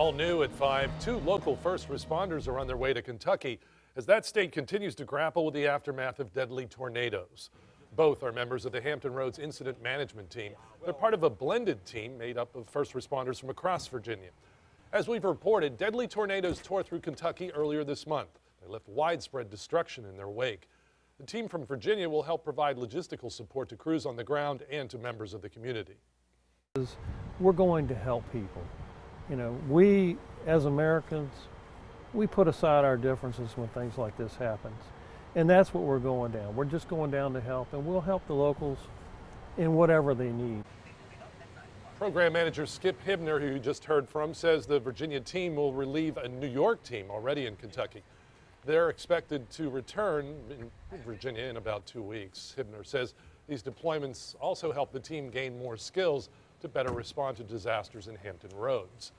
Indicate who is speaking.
Speaker 1: All new at 5, two local first responders are on their way to Kentucky as that state continues to grapple with the aftermath of deadly tornadoes. Both are members of the Hampton Roads Incident Management Team. They're part of a blended team made up of first responders from across Virginia. As we've reported, deadly tornadoes tore through Kentucky earlier this month. They left widespread destruction in their wake. The team from Virginia will help provide logistical support to crews on the ground and to members of the community.
Speaker 2: We're going to help people. You know, we as Americans, we put aside our differences when things like this happens. And that's what we're going down. We're just going down to help, and we'll help the locals in whatever they need.
Speaker 1: Program manager Skip Hibner, who you just heard from, says the Virginia team will relieve a New York team already in Kentucky. They're expected to return in Virginia in about two weeks. Hibner says these deployments also help the team gain more skills to better respond to disasters in Hampton Roads.